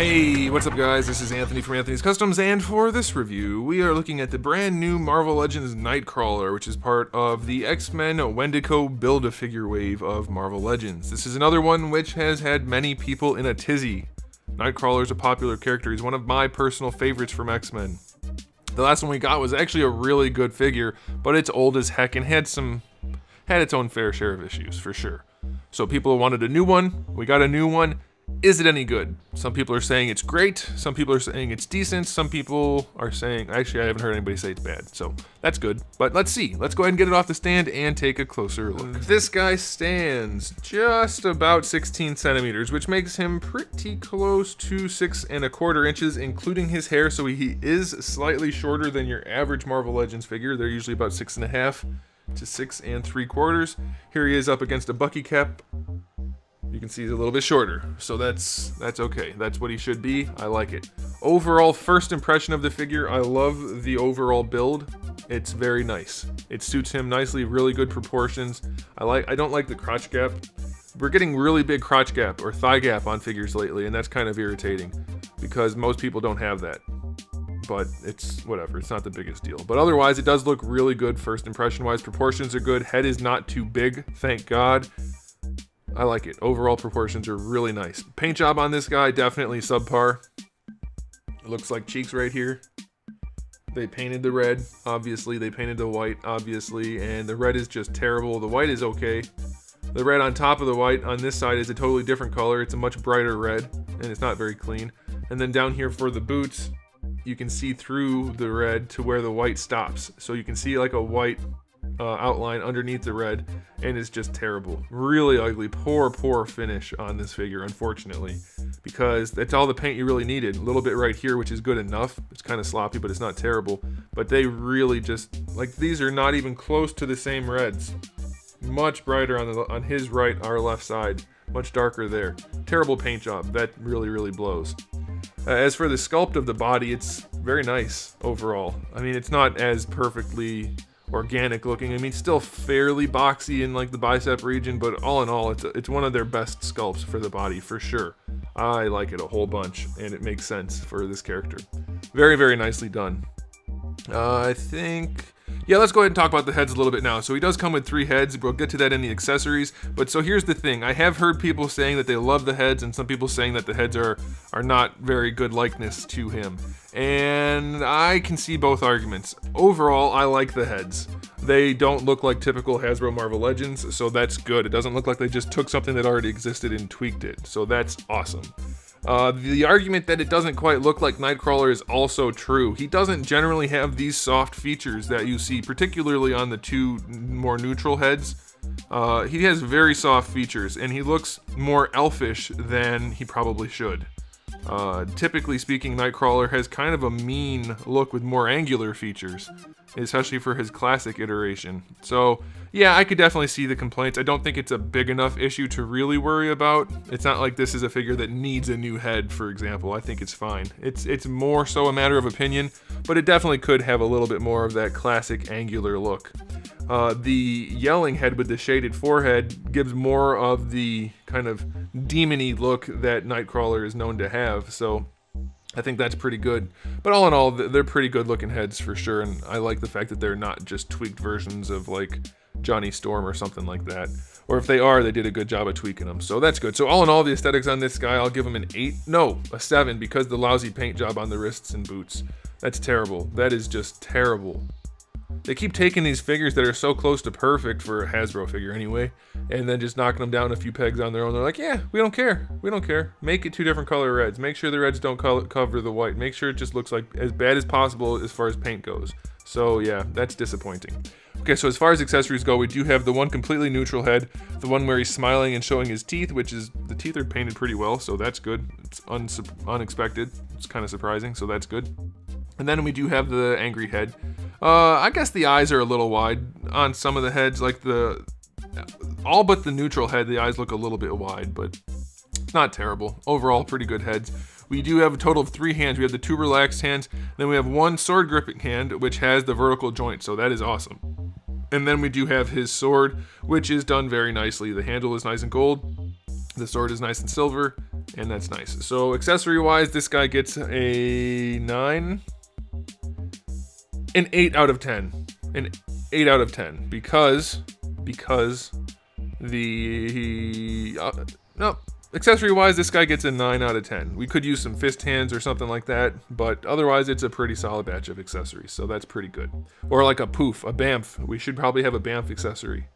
Hey, what's up guys? This is Anthony from Anthony's Customs, and for this review, we are looking at the brand new Marvel Legends Nightcrawler, which is part of the X-Men Wendigo Build-A-Figure wave of Marvel Legends. This is another one which has had many people in a tizzy. Nightcrawler is a popular character, he's one of my personal favorites from X-Men. The last one we got was actually a really good figure, but it's old as heck and had some had its own fair share of issues, for sure. So people wanted a new one, we got a new one, is it any good? Some people are saying it's great. Some people are saying it's decent. Some people are saying, actually, I haven't heard anybody say it's bad. So that's good. But let's see. Let's go ahead and get it off the stand and take a closer look. Mm. This guy stands just about 16 centimeters, which makes him pretty close to six and a quarter inches, including his hair. So he is slightly shorter than your average Marvel Legends figure. They're usually about six and a half to six and three quarters. Here he is up against a Bucky cap you can see he's a little bit shorter, so that's that's okay. That's what he should be. I like it. Overall, first impression of the figure, I love the overall build. It's very nice. It suits him nicely, really good proportions. I like. I don't like the crotch gap. We're getting really big crotch gap or thigh gap on figures lately, and that's kind of irritating because most people don't have that. But it's whatever, it's not the biggest deal. But otherwise, it does look really good first impression wise. Proportions are good. Head is not too big, thank God. I like it. Overall proportions are really nice. Paint job on this guy, definitely subpar. It looks like cheeks right here. They painted the red, obviously. They painted the white, obviously. And the red is just terrible. The white is okay. The red on top of the white on this side is a totally different color. It's a much brighter red, and it's not very clean. And then down here for the boots, you can see through the red to where the white stops. So you can see like a white uh, outline underneath the red and it's just terrible. Really ugly. Poor poor finish on this figure unfortunately. Because that's all the paint you really needed. A little bit right here which is good enough. It's kind of sloppy but it's not terrible. But they really just like these are not even close to the same reds. Much brighter on the on his right our left side. Much darker there. Terrible paint job. That really really blows. Uh, as for the sculpt of the body it's very nice overall. I mean it's not as perfectly organic looking. I mean, still fairly boxy in like the bicep region, but all in all, it's, it's one of their best sculpts for the body for sure. I like it a whole bunch, and it makes sense for this character. Very, very nicely done. Uh, I think yeah, let's go ahead and talk about the heads a little bit now. So he does come with three heads. We'll get to that in the accessories. But so here's the thing. I have heard people saying that they love the heads and some people saying that the heads are, are not very good likeness to him. And I can see both arguments. Overall, I like the heads. They don't look like typical Hasbro Marvel Legends, so that's good. It doesn't look like they just took something that already existed and tweaked it. So that's awesome. Uh, the argument that it doesn't quite look like Nightcrawler is also true. He doesn't generally have these soft features that you see, particularly on the two more neutral heads. Uh, he has very soft features, and he looks more elfish than he probably should. Uh, typically speaking, Nightcrawler has kind of a mean look with more angular features, especially for his classic iteration. So yeah, I could definitely see the complaints. I don't think it's a big enough issue to really worry about. It's not like this is a figure that needs a new head, for example. I think it's fine. It's it's more so a matter of opinion, but it definitely could have a little bit more of that classic angular look. Uh, the yelling head with the shaded forehead gives more of the kind of demony look that Nightcrawler is known to have. So I think that's pretty good. But all in all, they're pretty good looking heads for sure. And I like the fact that they're not just tweaked versions of like Johnny Storm or something like that. Or if they are, they did a good job of tweaking them. So that's good. So all in all, the aesthetics on this guy, I'll give him an 8. No, a 7 because the lousy paint job on the wrists and boots. That's terrible. That is just terrible. They keep taking these figures that are so close to perfect for a Hasbro figure anyway, and then just knocking them down a few pegs on their own. They're like, yeah, we don't care. We don't care. Make it two different color reds. Make sure the reds don't cover the white. Make sure it just looks like as bad as possible as far as paint goes. So yeah, that's disappointing. Okay, so as far as accessories go, we do have the one completely neutral head, the one where he's smiling and showing his teeth, which is, the teeth are painted pretty well, so that's good. It's unexpected. It's kind of surprising, so that's good. And then we do have the angry head. Uh, I guess the eyes are a little wide on some of the heads, like the, all but the neutral head, the eyes look a little bit wide, but not terrible. Overall, pretty good heads. We do have a total of three hands. We have the two relaxed hands, then we have one sword gripping hand, which has the vertical joint, so that is awesome. And then we do have his sword, which is done very nicely. The handle is nice and gold. The sword is nice and silver. and that's nice. So accessory-wise, this guy gets a 9, an 8 out of 10. An 8 out of 10, because, because the, uh, no, accessory wise, this guy gets a 9 out of 10. We could use some fist hands or something like that, but otherwise, it's a pretty solid batch of accessories, so that's pretty good. Or like a poof, a bamf. We should probably have a bamf accessory.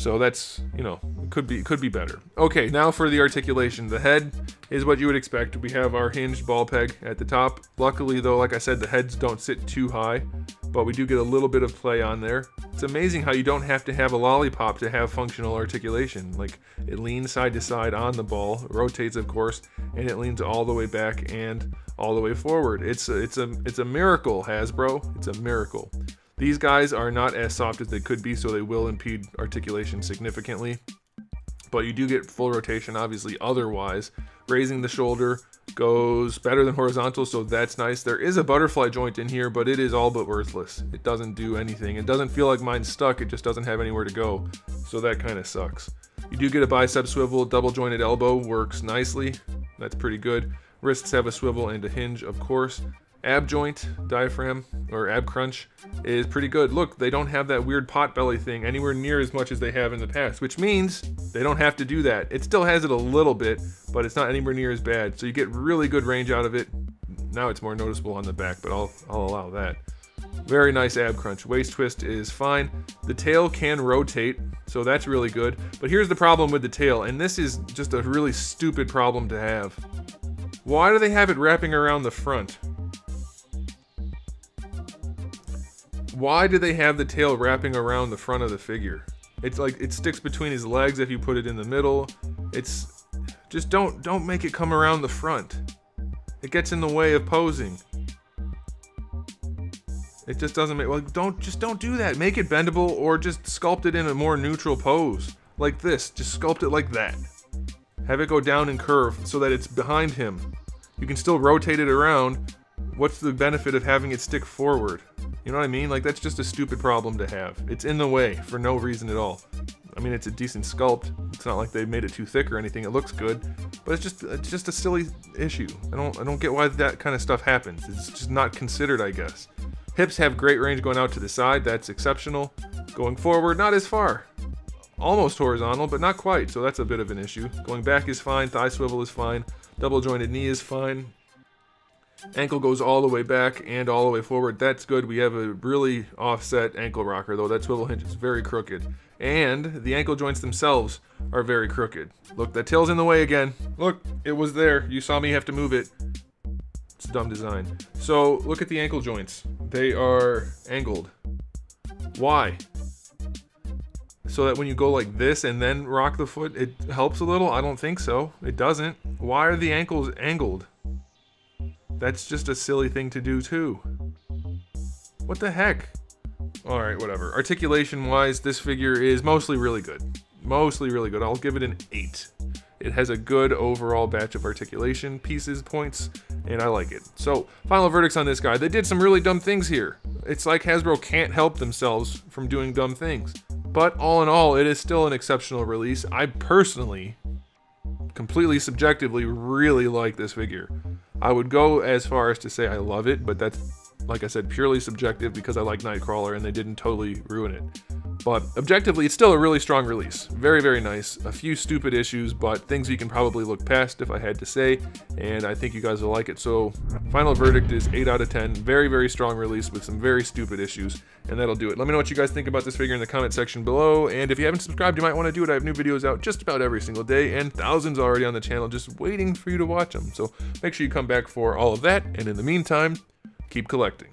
So that's, you know, could be could be better. Okay, now for the articulation. The head is what you would expect. We have our hinged ball peg at the top. Luckily though, like I said, the heads don't sit too high, but we do get a little bit of play on there. It's amazing how you don't have to have a lollipop to have functional articulation. Like it leans side to side on the ball, rotates of course, and it leans all the way back and all the way forward. It's a, it's a it's a miracle, Hasbro. It's a miracle. These guys are not as soft as they could be, so they will impede articulation significantly. But you do get full rotation, obviously, otherwise. Raising the shoulder goes better than horizontal, so that's nice. There is a butterfly joint in here, but it is all but worthless. It doesn't do anything. It doesn't feel like mine's stuck, it just doesn't have anywhere to go. So that kind of sucks. You do get a bicep swivel, double jointed elbow works nicely. That's pretty good. Wrists have a swivel and a hinge, of course ab joint diaphragm or ab crunch is pretty good. Look, they don't have that weird pot belly thing anywhere near as much as they have in the past, which means they don't have to do that. It still has it a little bit, but it's not anywhere near as bad. So you get really good range out of it. Now it's more noticeable on the back, but I'll, I'll allow that. Very nice ab crunch. Waist twist is fine. The tail can rotate, so that's really good. But here's the problem with the tail, and this is just a really stupid problem to have. Why do they have it wrapping around the front? Why do they have the tail wrapping around the front of the figure? It's like it sticks between his legs if you put it in the middle. It's just don't don't make it come around the front. It gets in the way of posing. It just doesn't make well don't just don't do that. Make it bendable or just sculpt it in a more neutral pose. Like this. Just sculpt it like that. Have it go down and curve so that it's behind him. You can still rotate it around. What's the benefit of having it stick forward? You know what I mean? Like, that's just a stupid problem to have. It's in the way for no reason at all. I mean, it's a decent sculpt. It's not like they made it too thick or anything. It looks good, but it's just it's just a silly issue. I don't I don't get why that kind of stuff happens. It's just not considered, I guess. Hips have great range going out to the side. That's exceptional. Going forward, not as far. Almost horizontal, but not quite. So that's a bit of an issue. Going back is fine. Thigh swivel is fine. Double jointed knee is fine. Ankle goes all the way back and all the way forward. That's good. We have a really offset ankle rocker, though. That swivel hinge is very crooked. And the ankle joints themselves are very crooked. Look, that tail's in the way again. Look, it was there. You saw me have to move it. It's a dumb design. So, look at the ankle joints. They are angled. Why? So that when you go like this and then rock the foot, it helps a little? I don't think so. It doesn't. Why are the ankles angled? That's just a silly thing to do too. What the heck? Alright, whatever. Articulation-wise, this figure is mostly really good. Mostly really good. I'll give it an 8. It has a good overall batch of articulation pieces, points, and I like it. So, final verdicts on this guy. They did some really dumb things here. It's like Hasbro can't help themselves from doing dumb things. But all in all, it is still an exceptional release. I personally, completely subjectively, really like this figure. I would go as far as to say I love it, but that's, like I said, purely subjective because I like Nightcrawler and they didn't totally ruin it. But objectively, it's still a really strong release. Very, very nice. A few stupid issues, but things you can probably look past if I had to say, and I think you guys will like it. So, final verdict is 8 out of 10. Very, very strong release with some very stupid issues, and that'll do it. Let me know what you guys think about this figure in the comment section below, and if you haven't subscribed, you might want to do it. I have new videos out just about every single day, and thousands already on the channel just waiting for you to watch them. So, make sure you come back for all of that, and in the meantime, keep collecting.